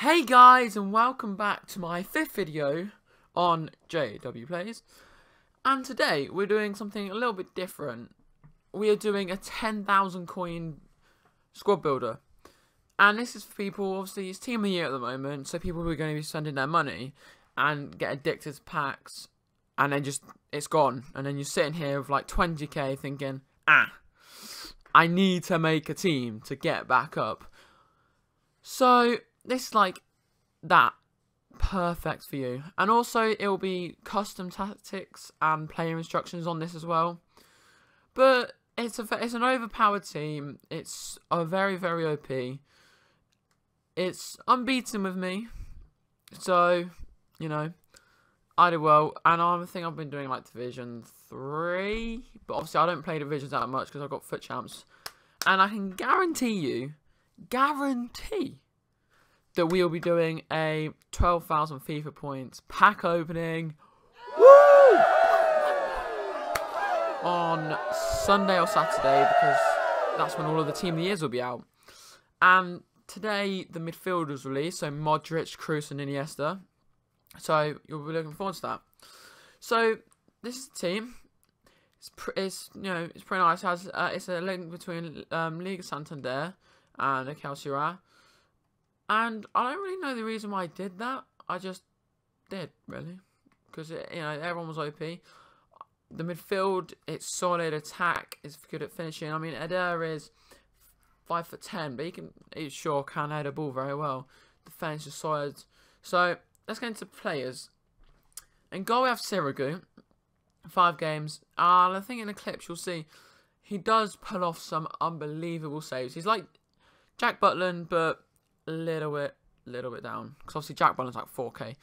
Hey guys and welcome back to my fifth video on JW Plays and today we're doing something a little bit different. We are doing a 10,000 coin squad builder and this is for people, obviously it's team of the year at the moment so people who are going to be spending their money and get addicted to packs and then just it's gone and then you're sitting here with like 20k thinking ah I need to make a team to get back up. So this is like that perfect for you. And also it will be custom tactics and player instructions on this as well. But it's a it's an overpowered team. It's a very very op it's unbeaten with me. So you know i did well. And i think i've been doing like division 3 but obviously i don't play divisions that much because i've got FUT champs. And i can guarantee you guarantee that we will be doing a 12,000 FIFA points pack opening Woo! on Sunday or Saturday because that's when all of the Team of the Years will be out. And today the midfield was released, so Modric, Kroos and Iniesta. So you'll be looking forward to that. So this is the team. It's, it's you know it's pretty nice. It has uh, it's a link between um, Liga Santander and the Excelsior. And I don't really know the reason why I did that. I just did, really. Because, you know, everyone was OP. The midfield, it's solid. Attack is good at finishing. I mean, Eder is 5 foot 10, but he can, he sure can head a ball very well. Defense is solid. So, let's get into players. In goal, we have Sirigu. Five games. And I think in the clips, you'll see he does pull off some unbelievable saves. He's like Jack Butland, but little bit, little bit down. Because obviously Jack Butland's like 4k.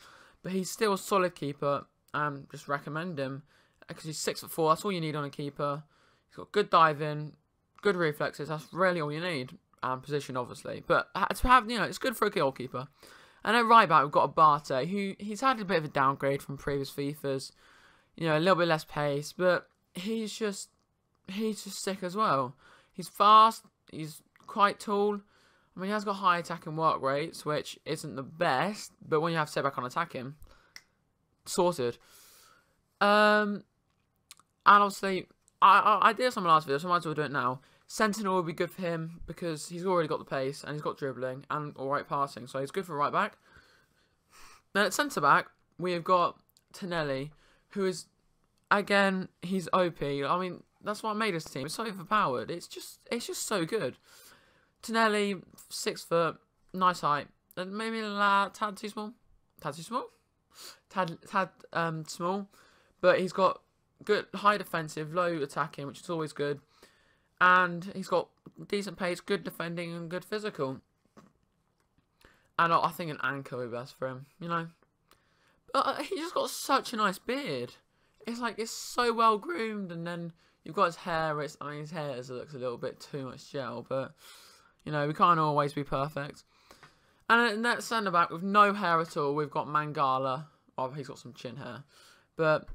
But he's still a solid keeper. Um, just recommend him. Because he's 6 foot 4. That's all you need on a keeper. He's got good diving, good reflexes. That's really all you need. And position, obviously. But to have, you know, it's good for a goalkeeper. And at right back, we've got Abate, who he's had a bit of a downgrade from previous FIFAs. You know, a little bit less pace, but he's just he's just sick as well. He's fast, he's quite tall, I mean, he has got high attack and work rates, which isn't the best, but when you have setback on attacking, him sorted. Um, and obviously, I, I, I did some last video, so I might as well do it now. Sentinel would be good for him because he's already got the pace and he's got dribbling and alright passing, so he's good for right back. Then at centre back, we have got Tonelli, who is, again, he's OP. I mean, that's what made his team. It's so overpowered. It's just, it's just so good. Tonelli, six foot, nice height, and maybe a tad too small, tad too small, tad tad um small, but he's got good high defensive, low attacking, which is always good, and he's got decent pace, good defending, and good physical. And I think an anchor would be best for him, you know. But uh, he just got such a nice beard. It's like it's so well groomed, and then you've got his hair. It's I mean his hair looks a little bit too much gel, but you know, we can't always be perfect. And that centre back with no hair at all, we've got Mangala. Oh, he's got some chin hair. But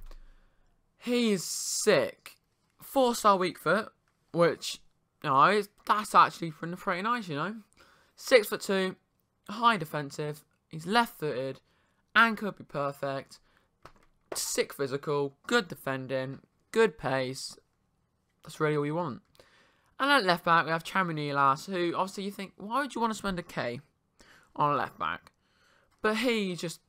he's sick. Four star weak foot, which, you know, that's actually pretty nice, you know. Six foot two, high defensive. He's left footed and could be perfect. Sick physical, good defending, good pace. That's really all you want. And at left back, we have Chamanilas, who obviously you think, why would you want to spend a K on a left back? But he's just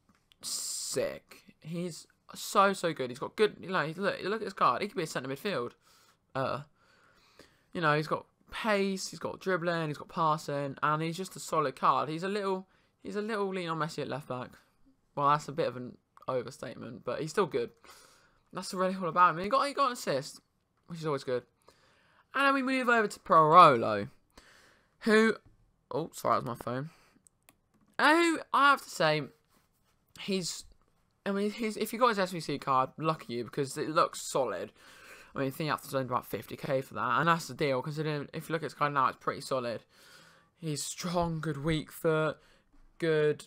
sick. He's so, so good. He's got good, you know, look, look at his card. He could be a centre midfield. Uh, you know, he's got pace, he's got dribbling, he's got passing, and he's just a solid card. He's a little, he's a little lean on Messi at left back. Well, that's a bit of an overstatement, but he's still good. That's really all about him. He got, he got an assist, which is always good. And then we move over to Parolo, who, oh, sorry, that was my phone. Uh, who, I have to say, he's, I mean, he's, if you got his SBC card, lucky you, because it looks solid. I mean, I think you have to spend about 50k for that, and that's the deal, considering if you look at his card now, it's pretty solid. He's strong, good weak foot, good,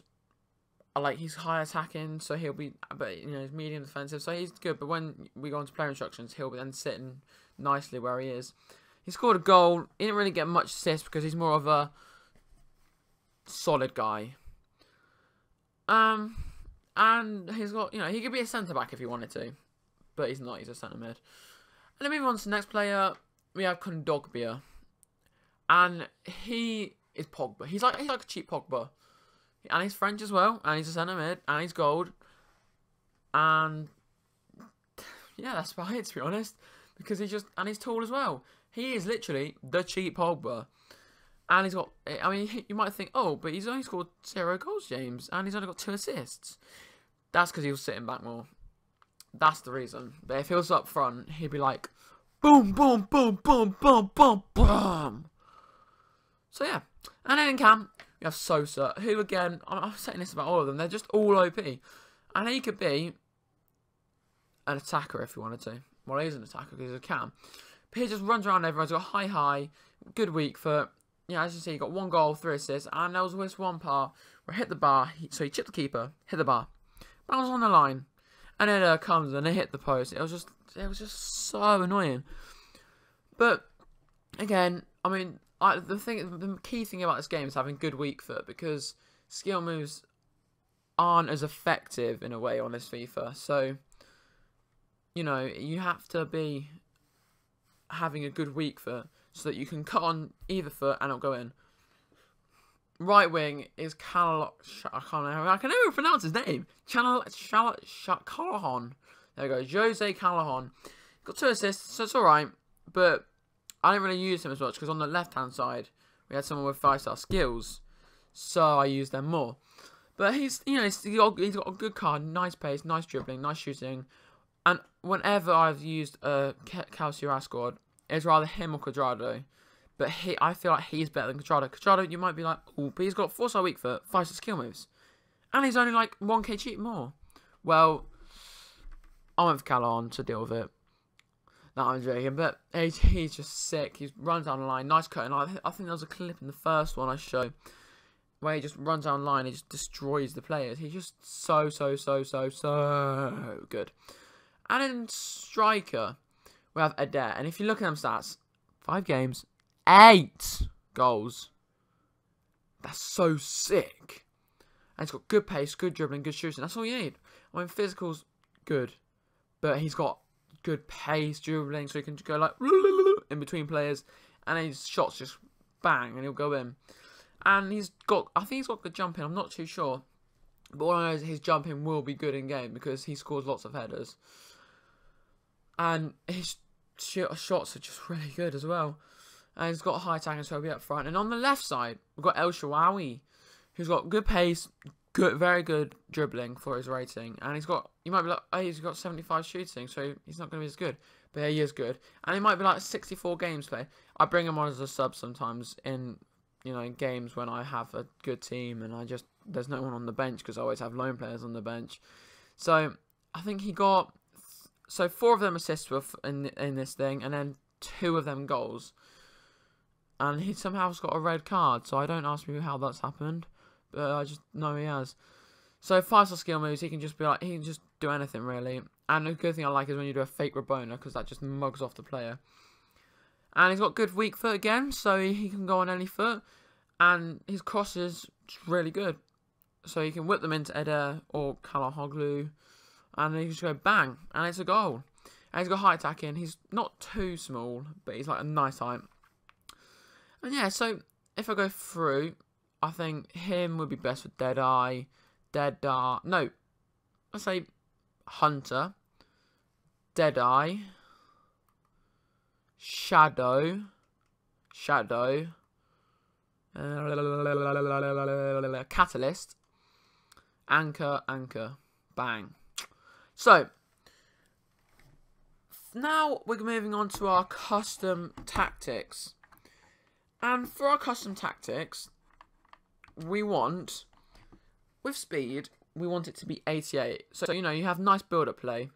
I like, he's high attacking, so he'll be, but, you know, he's medium defensive, so he's good, but when we go into player instructions, he'll be then sitting nicely where he is. He scored a goal. He didn't really get much assist because he's more of a solid guy. Um, and he's got, you know, he could be a centre back if he wanted to, but he's not. He's a centre mid. And then moving on to the next player, we have Kondogbia, and he is Pogba. He's like he's like a cheap Pogba, and he's French as well, and he's a centre mid, and he's gold, and yeah, that's about it to be honest, because he's just and he's tall as well. He is literally the cheap Pogba. And he's got, I mean, you might think, oh, but he's only scored zero goals, James, and he's only got two assists. That's because he was sitting back more. That's the reason. But if he was up front, he'd be like, boom, boom, boom, boom, boom, boom, boom. So yeah. And then in camp, we have Sosa, who again, I'm, I'm saying this about all of them, they're just all OP. And he could be an attacker if he wanted to. Well, he is an attacker because he's a cam. He just runs around everyone. He's got high, high, good week for yeah, as you see, he got one goal, three assists, and there was this one part where hit the bar. He, so he chipped the keeper, hit the bar, bounce on the line, and then uh, comes and it hit the post. It was just, it was just so annoying. But again, I mean, I, the thing, the key thing about this game is having good weak foot because skill moves aren't as effective in a way on this FIFA. So, you know, you have to be having a good weak foot so that you can cut on either foot and it'll go in. Right wing is Cal. I can't know. I can never pronounce his name. Channel. Channel. Callahan. There we go. Jose Callahan. Got two assists, so it's all right. But I didn't really use him as much because on the left hand side we had someone with five star skills, so I used them more. But he's, you know, he's got, he's got a good card, nice pace, nice dribbling, nice shooting. And whenever I've used a Calcio squad, it's rather him or Cuadrado. But he, I feel like he's better than Cuadrado. Cuadrado, you might be like, oh, but he's got four star weak foot, five star skill moves. And he's only like 1k cheap more. Well, I went for Callon to deal with it. No, I'm joking, but he, he's just sick. He runs down the line, nice cut. And I, I think there was a clip in the first one I showed where he just runs down the line, he just destroys the players. He's just so, so, so, so, so good. And in striker, we have Eder. And if you look at them stats, five games, eight goals. That's so sick. And he's got good pace, good dribbling, good shooting. That's all you need. I mean, physical's good. But he's got good pace, dribbling, so he can go like in between players. And his shots just bang, and he'll go in. And he's got, I think he's got good jumping. I'm not too sure. But all I know is his jumping will be good in game because he scores lots of headers. And his shots are just really good as well. And he's got high attack and so up front. And on the left side, we've got El Shaarawy, who's got good pace, good, very good dribbling for his rating. And he's got, you might be like, oh, he's got 75 shooting, so he's not going to be as good. But yeah, he is good. And he might be like 64 games play. I bring him on as a sub sometimes in, you know, in games when I have a good team and I just, there's no one on the bench because I always have lone players on the bench. So I think he got so four of them assists were in in this thing, and then two of them goals. And he somehow's got a red card, so I don't ask me how that's happened, but I just know he has. So five star skill moves, he can just be like he can just do anything really. And the good thing I like is when you do a fake Rabona, because that just mugs off the player. And he's got good weak foot again, so he can go on any foot. And his cross is really good. So you can whip them into Eder or Kalahoglu and he just go bang, and it's a goal. And he's got high attacking. He's not too small, but he's like a nice height. And yeah, so if I go through, I think him would be best with Deadeye, Deadeye. No, let's say Hunter, Deadeye, Shadow, Shadow, uh, Catalyst, Anchor, Anchor, Bang. So, now we're moving on to our custom tactics. And for our custom tactics, we want, with speed, we want it to be 88. So, you know, you have nice build-up play.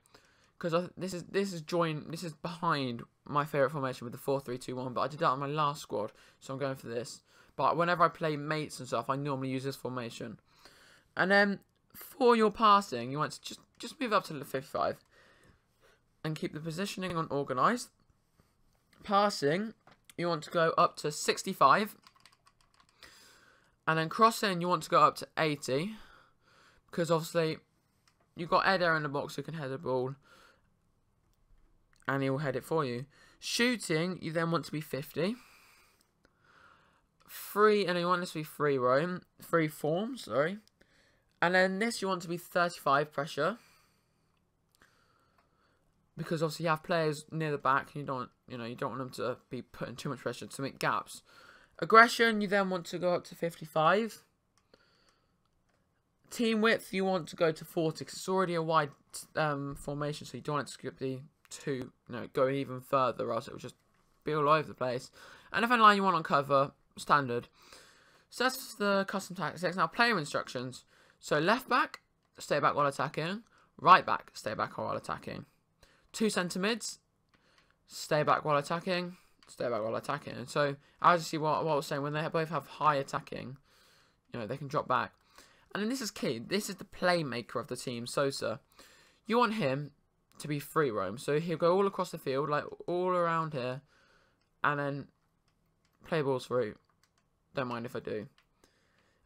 Because this is this is join this is behind my favourite formation with the 4-3-2-1. But I did that on my last squad, so I'm going for this. But whenever I play mates and stuff, I normally use this formation. And then for your passing, you want to just just move up to the 55 and keep the positioning on organised. Passing, you want to go up to 65. And then crossing, you want to go up to 80. Because obviously, you've got Eder in the box who can head the ball. And he will head it for you. Shooting, you then want to be 50. Free, and you want this to be free roam. Free form, sorry. And then this you want to be 35 pressure. Because obviously you have players near the back and you don't you know, you don't want them to be putting too much pressure to make gaps. Aggression you then want to go up to 55. Team width you want to go to 40 because it's already a wide um, formation so you don't want it to be too, you know, going even further or else it will just be all over the place. And if line you want on cover, standard. So that's the custom tactics. Now player instructions. So left back, stay back while attacking. Right back, stay back while attacking. Two centre mids, stay back while attacking. Stay back while attacking. So as you see what, what I was saying, when they both have high attacking, you know, they can drop back. And then this is key. This is the playmaker of the team, Sosa. You want him to be free roam. So he'll go all across the field, like all around here, and then play balls through. Don't mind if I do.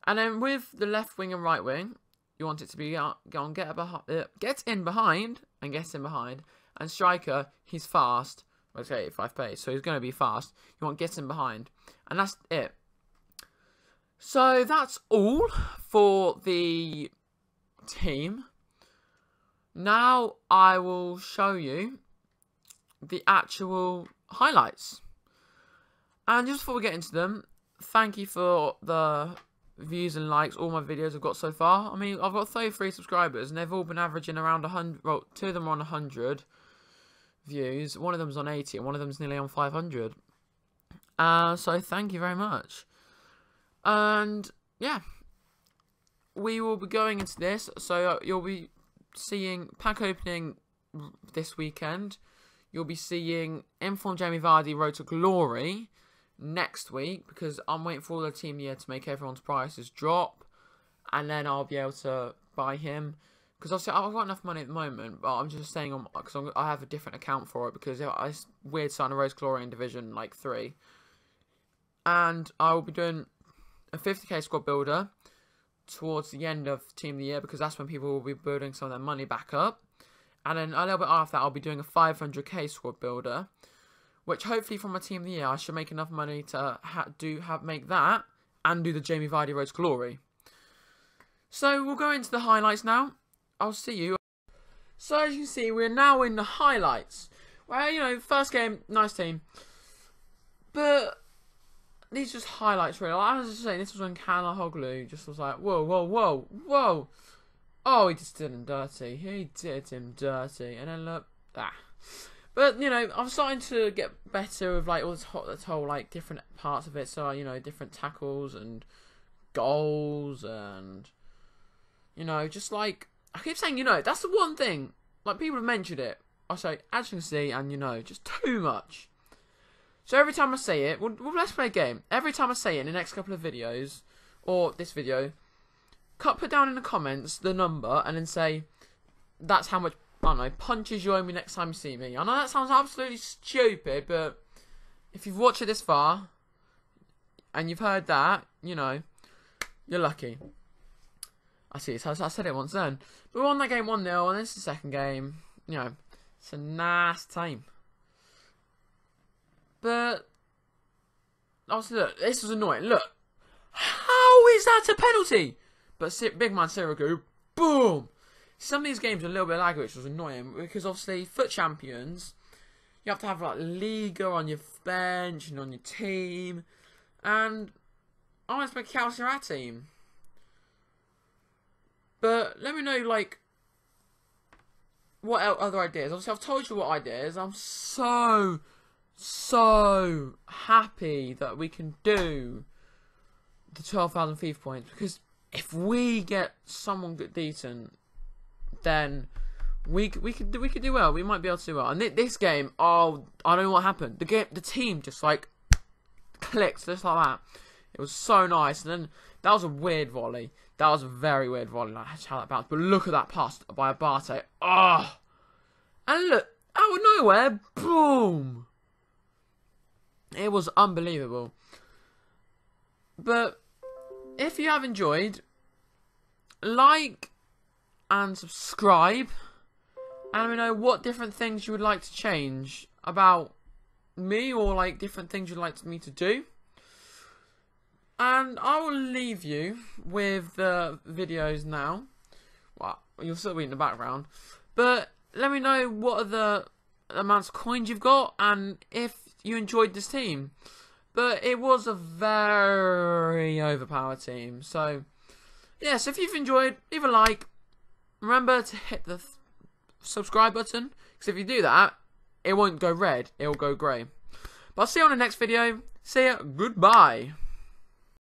And then with the left wing and right wing, you want it to be uh, on get, behind, uh, get in behind and get in behind. And striker, he's fast. Well, it's 85 pace, so he's going to be fast. You want get in behind. And that's it. So that's all for the team. Now I will show you the actual highlights. And just before we get into them, thank you for the views and likes all my videos I've got so far. I mean, I've got 33 subscribers and they've all been averaging around 100, well, two of them are on 100 views, one of them's on 80 and one of them's nearly on 500. Uh, so thank you very much. And, yeah, we will be going into this, so uh, you'll be seeing pack opening this weekend. You'll be seeing Inform Jamie Vardy Road to Glory next week because I'm waiting for the team year to make everyone's prices drop, and then I'll be able to buy him. Because obviously I've got enough money at the moment, but I'm just saying because I have a different account for it because it's weird starting a Rose Glory in Division like three, and I will be doing a 50k squad builder towards the end of Team of the Year because that's when people will be building some of their money back up. And then a little bit after that, I'll be doing a 500k squad builder which hopefully from my team of the year I should make enough money to ha do have make that and do the Jamie Vardy Road Glory. So we'll go into the highlights now. I'll see you. So as you can see, we're now in the highlights. Well, you know, first game, nice team. But these are just highlights really. Like I was just saying, this was when Calhanoglu just was like, whoa, whoa, whoa, whoa. Oh, he just did him dirty. He did him dirty. And then look, ah. But you know, I'm starting to get better with like all this whole, this whole like different parts of it. So you know, different tackles and goals and you know, just like I keep saying, you know, that's the one thing. Like people have mentioned it. I say as you can see, and you know, just too much. So every time I say it, well, well, let's play a game. Every time I say it in the next couple of videos, or this video, cut put down in the comments the number and then say that's how much I don't know, punches you owe me next time you see me. I know that sounds absolutely stupid, but if you've watched it this far and you've heard that, you know, you're lucky. I see, so I said it once then. We won that game 1 0, and this is the second game. You know, it's a nice time. But, obviously, look, this was annoying. Look, how is that a penalty? But big man Sirigu, boom! Some of these games are a little bit laggy, which was annoying because obviously FUT champions, you have to have like Liga on your bench and on your team, and I want to make a team. But let me know like what other ideas. Obviously, I've told you what ideas. I'm so so happy that we can do the 12,000 FIFA points because if we get someone good decent then we we could we could do well. We might be able to do well. And this game, oh, I don't know what happened. The game, the team just like clicked just like that. It was so nice. And then that was a weird volley. That was a very weird volley. Like how that bounced. But look at that pass by Abate. Oh, and look out of nowhere, boom. It was unbelievable. But if you have enjoyed, like and subscribe. And let me know what different things you would like to change about me or like different things you'd like me to do. And I will leave you with the videos now. Well, you'll still be in the background. But let me know what are the amounts of coins you've got and if you enjoyed this team. But it was a very overpowered team. So, yes, if you've enjoyed, leave a like. Remember to hit the subscribe button. Because if you do that, it won't go red. It will go grey. But I'll see you on the next video. See ya. Goodbye.